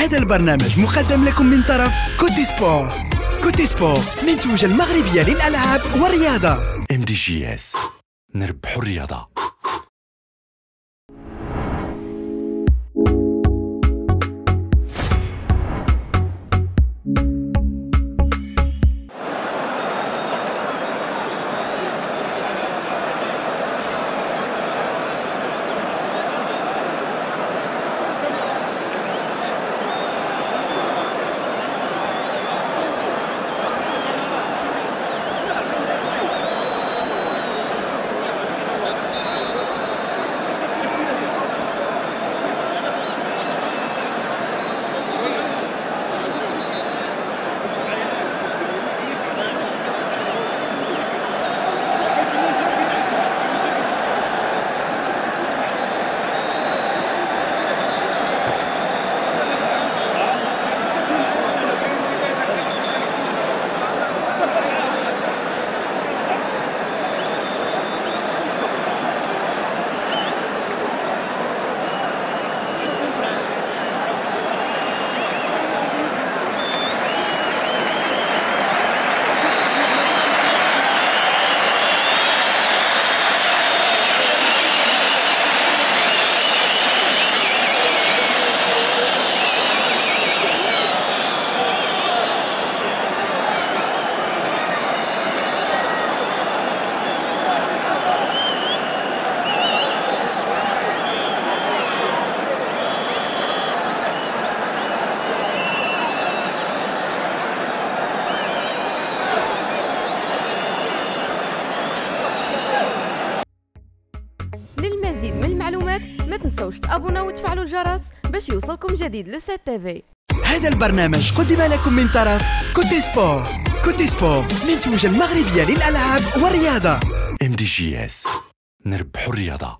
هذا البرنامج مقدم لكم من طرف Cote Sport. Cote Sport منتوجة المغربية للألعاب والرياضة. MDJS نربحوا الرياضة. للمزيد من المعلومات ما تنسوش تابونا وتفعلوا الجرس باش يوصلكم جديد Le Site TV هذا البرنامج قدم لكم من طرف Cote Sport. Cote Sport منتوجة المغربية للألعاب والرياضة. MDJS نربحوا الرياضة.